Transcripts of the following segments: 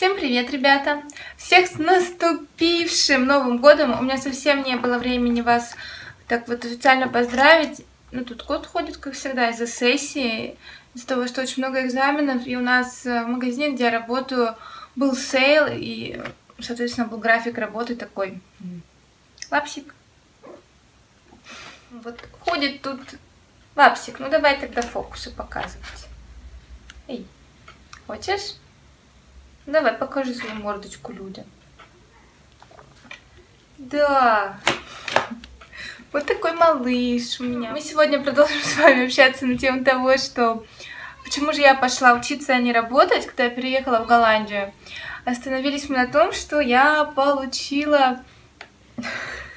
Всем привет, ребята! Всех с наступившим Новым Годом! У меня совсем не было времени вас так вот официально поздравить. Ну, тут кот ходит, как всегда, из-за сессии, из-за того, что очень много экзаменов, и у нас в магазине, где я работаю, был sale, и, соответственно, был график работы такой. Лапсик. Вот ходит тут лапсик. Ну, давай тогда фокусы показывать. Эй, хочешь? Давай, покажи свою мордочку людям. Да. Вот такой малыш у меня. Мы сегодня продолжим с вами общаться на тему того, что почему же я пошла учиться, а не работать, когда я переехала в Голландию. Остановились мы на том, что я получила...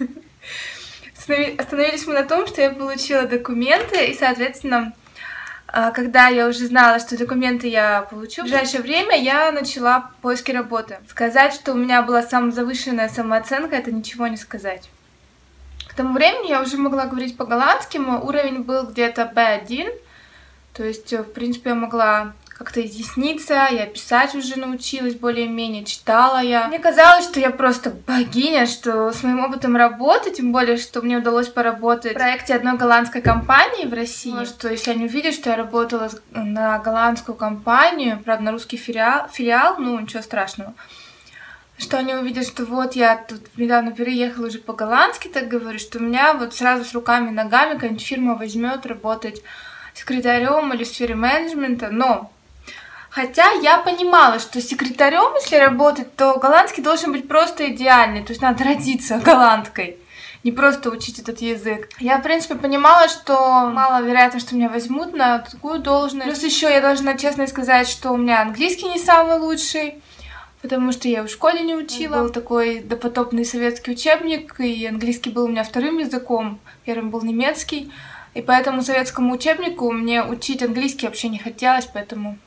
Остановились мы на том, что я получила документы, и, соответственно, когда я уже знала, что документы я получу, в ближайшее время я начала поиски работы. Сказать, что у меня была самая завышенная самооценка, это ничего не сказать. К тому времени я уже могла говорить по-голландски, мой уровень был где-то B1, то есть, в принципе, я могла как-то изъясниться, я писать уже научилась более-менее, читала я. Мне казалось, что я просто богиня, что с моим опытом работы, тем более, что мне удалось поработать в проекте одной голландской компании в России, вот. что если они увидят, что я работала на голландскую компанию, правда, на русский филиал, филиал ну, ничего страшного, что они увидят, что вот я тут недавно переехала уже по-голландски, так говорю, что меня вот сразу с руками и ногами какая-нибудь фирма возьмет работать секретарем или в сфере менеджмента, но Хотя я понимала, что секретарем, если работать, то голландский должен быть просто идеальный. То есть надо родиться голландкой, не просто учить этот язык. Я, в принципе, понимала, что мало вероятно, что меня возьмут на такую должность. Плюс еще я должна честно сказать, что у меня английский не самый лучший. Потому что я в школе не учила. Был такой допотопный советский учебник, и английский был у меня вторым языком. Первым был немецкий. И поэтому советскому учебнику мне учить английский вообще не хотелось, поэтому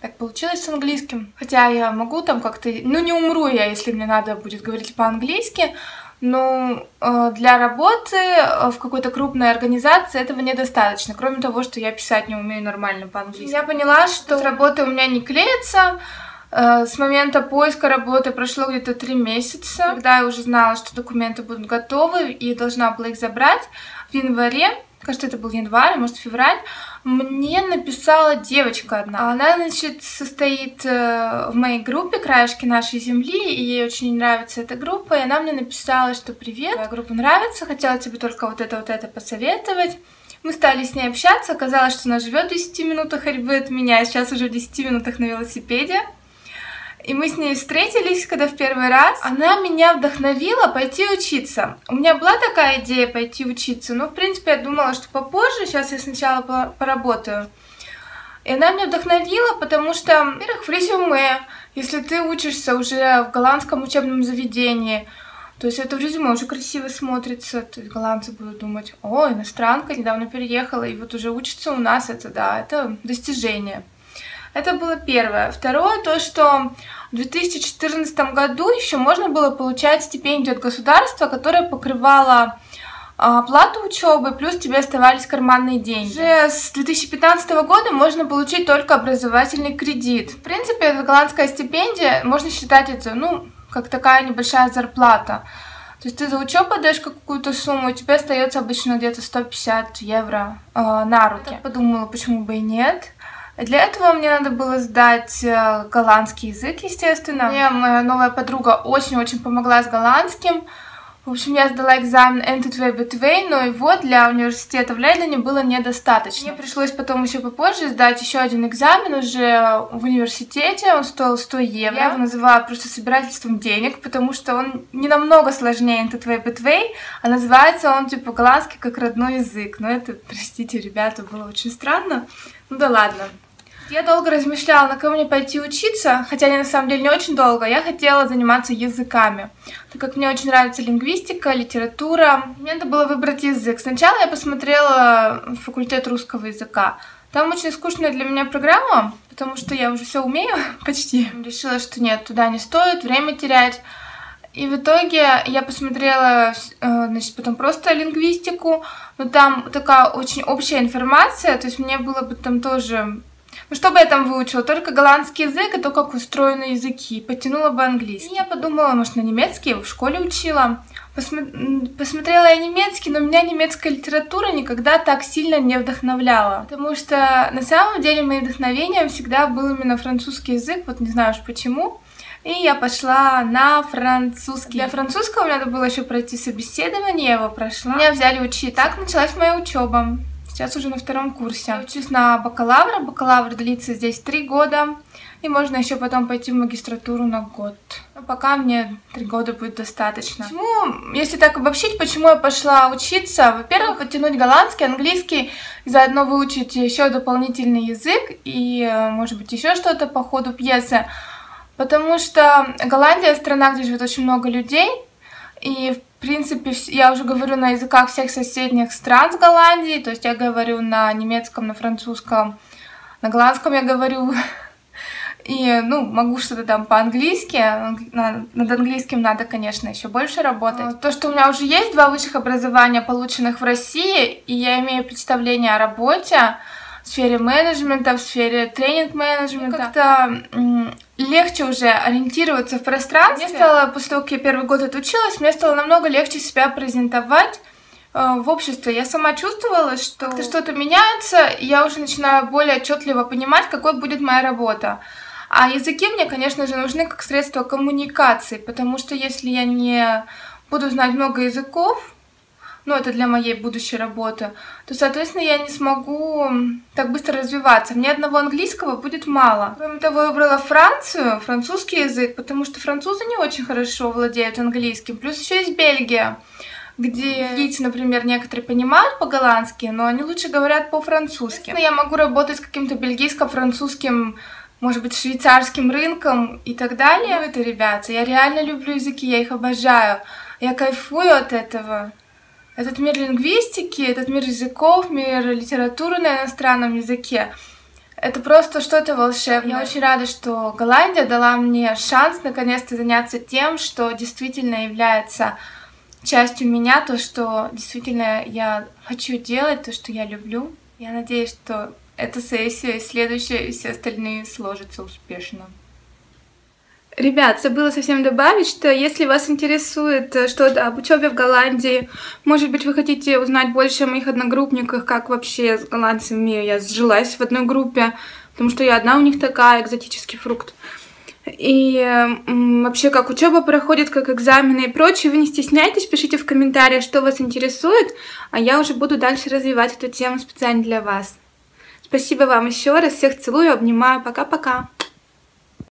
так получилось с английским. Хотя я могу там как-то... Ну, не умру я, если мне надо будет говорить по-английски, но э, для работы э, в какой-то крупной организации этого недостаточно, кроме того, что я писать не умею нормально по-английски. Я поняла, что с работы у меня не клеится, э, с момента поиска работы прошло где-то три месяца, когда я уже знала, что документы будут готовы и должна была их забрать в январе кажется, это был январь, может, февраль, мне написала девочка одна. Она, значит, состоит э, в моей группе «Краешки нашей земли», и ей очень нравится эта группа, и она мне написала, что «Привет, твоя группа нравится, хотела тебе только вот это, вот это посоветовать». Мы стали с ней общаться, оказалось, что она живет в 10 минутах ходьбы от меня, и сейчас уже в 10 минутах на велосипеде. И мы с ней встретились, когда в первый раз. Она меня вдохновила пойти учиться. У меня была такая идея пойти учиться, но, в принципе, я думала, что попозже, сейчас я сначала поработаю. И она меня вдохновила, потому что, во-первых, в резюме, если ты учишься уже в голландском учебном заведении, то есть это в резюме уже красиво смотрится, то есть голландцы будут думать, о, иностранка недавно переехала, и вот уже учится у нас, это да, это достижение. Это было первое. Второе, то, что в 2014 году еще можно было получать стипендию от государства, которая покрывала оплату учебы, плюс тебе оставались карманные деньги. Уже с 2015 года можно получить только образовательный кредит. В принципе, эта голландская стипендия, можно считать это, ну, как такая небольшая зарплата. То есть ты за учебу даешь какую-то сумму, и тебе остается обычно где-то 150 евро э, на руки. Я подумала, почему бы и нет. Для этого мне надо было сдать э, голландский язык, естественно. Мне моя новая подруга очень-очень помогла с голландским. В общем, я сдала экзамен NT2 B2, но его для университета в Лейдене было недостаточно. Мне пришлось потом еще попозже сдать еще один экзамен уже в университете, он стоил 100 евро. Я его называю просто собирательством денег, потому что он не намного сложнее NT2 B2, а называется он типа голландский как родной язык. Но это, простите, ребята, было очень странно. Ну да ладно. Я долго размышляла, на кого мне пойти учиться, хотя не на самом деле не очень долго. Я хотела заниматься языками, так как мне очень нравится лингвистика, литература. Мне надо было выбрать язык. Сначала я посмотрела факультет русского языка. Там очень скучная для меня программа, потому что я уже все умею почти. Решила, что нет, туда не стоит, время терять. И в итоге я посмотрела, э, значит, потом просто лингвистику, но там такая очень общая информация, то есть мне было бы там тоже Ну, что бы я там выучила? Только голландский язык и то, как устроены языки. Потянула бы английский. И я подумала, может, на немецкий в школе учила. Посмо... Посмотрела я немецкий, но меня немецкая литература никогда так сильно не вдохновляла. Потому что на самом деле моим вдохновением всегда был именно французский язык, вот не знаю уж почему. И я пошла на французский. Для французского надо было еще пройти собеседование, я его прошла. Меня взяли учить. Так началась моя учеба. Сейчас уже на втором курсе. Я учусь на бакалавра. Бакалавр длится здесь три года. И можно еще потом пойти в магистратуру на год. Но пока мне три года будет достаточно. Почему, если так обобщить, почему я пошла учиться? Во-первых, подтянуть голландский, английский, заодно выучить еще дополнительный язык и, может быть, еще что-то по ходу пьесы. Потому что Голландия страна, где живет очень много людей, и, в принципе, я уже говорю на языках всех соседних стран с Голландией, то есть я говорю на немецком, на французском, на голландском я говорю, и, ну, могу что-то там по-английски, над английским надо, конечно, еще больше работать. То, что у меня уже есть два высших образования, полученных в России, и я имею представление о работе, в сфере менеджмента, в сфере тренинг-менеджмента. Как-то легче уже ориентироваться в пространстве. Мне стало, после того, как я первый год отучилась, мне стало намного легче себя презентовать э, в обществе. Я сама чувствовала, что как-то что-то меняется, и я уже начинаю более отчетливо понимать, какой будет моя работа. А языки мне, конечно же, нужны как средство коммуникации, потому что если я не буду знать много языков, ну, это для моей будущей работы, то, соответственно, я не смогу так быстро развиваться. Мне одного английского будет мало. Кроме того, я выбрала Францию, французский язык, потому что французы не очень хорошо владеют английским. Плюс еще есть Бельгия, где бельгийцы, например, некоторые понимают по-голландски, но они лучше говорят по-французски. Я могу работать с каким-то бельгийско-французским может быть, швейцарским рынком и так далее. Ну, это, ребята, я реально люблю языки, я их обожаю. Я кайфую от этого этот мир лингвистики, этот мир языков, мир литературы на иностранном языке. Это просто что-то волшебное. Я очень рада, что Голландия дала мне шанс наконец-то заняться тем, что действительно является частью меня, то, что действительно я хочу делать, то, что я люблю. Я надеюсь, что эта сессия и следующая и все остальные сложатся успешно. Ребят, забыла совсем добавить, что если вас интересует э, что-то об учебе в Голландии, может быть, вы хотите узнать больше о моих одногруппниках, как вообще с голландцами я сжилась в одной группе, потому что я одна у них такая, экзотический фрукт. И м, вообще, как учеба проходит, как экзамены и прочее, вы не стесняйтесь, пишите в комментариях, что вас интересует, а я уже буду дальше развивать эту тему специально для вас. Спасибо вам еще раз, всех целую, обнимаю, пока-пока.